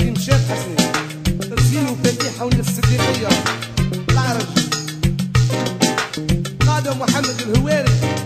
باقي مشات حسني. ترسين وفاتيحة ونفس الصديقية. العرج قادم محمد الهواري.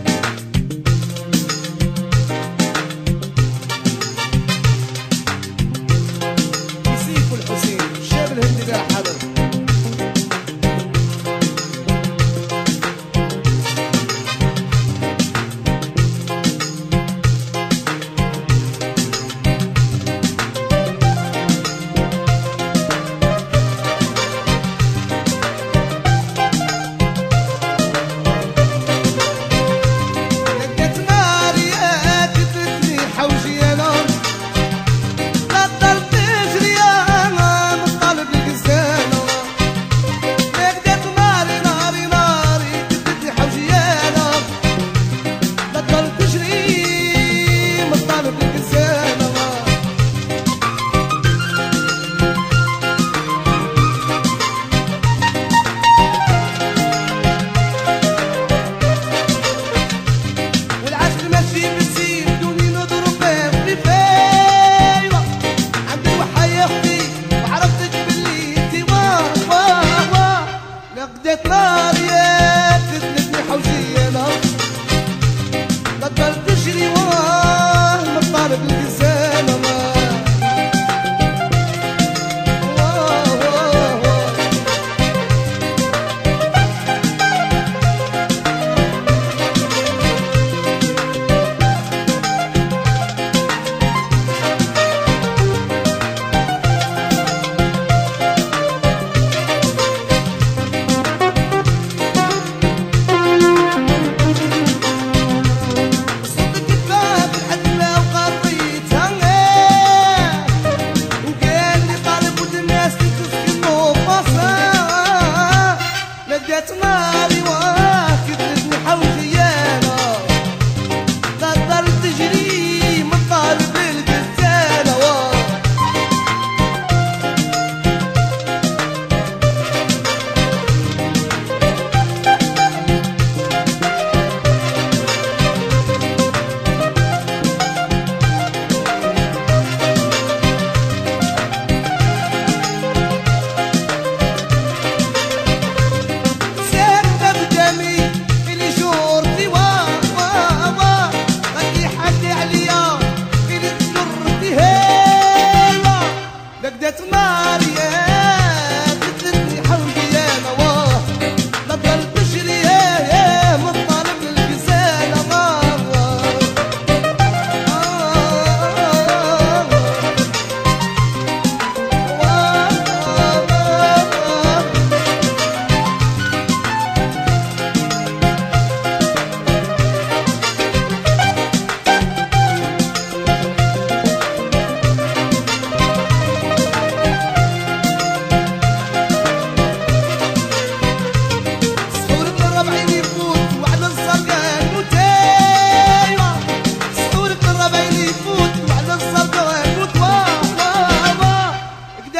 that's money.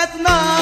Vietnam.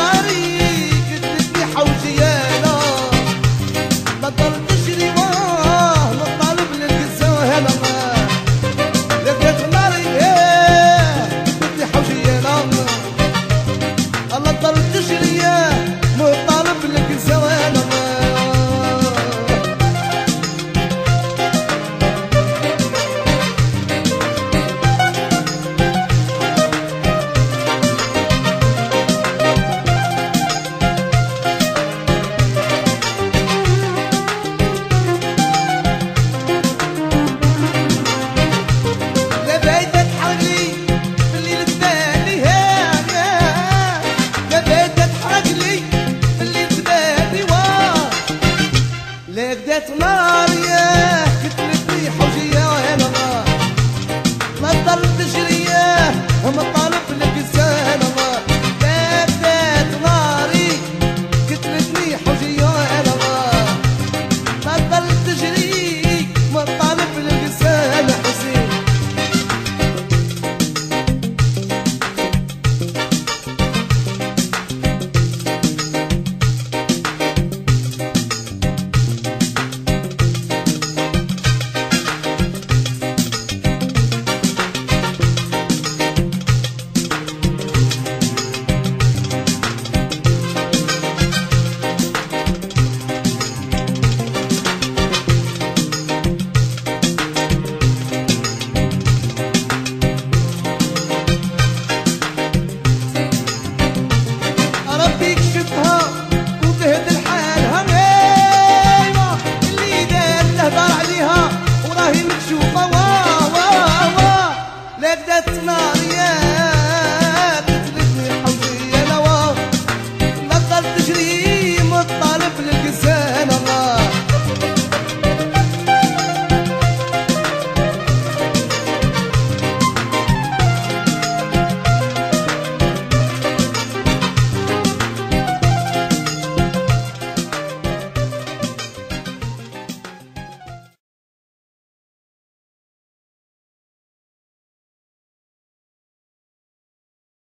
that's not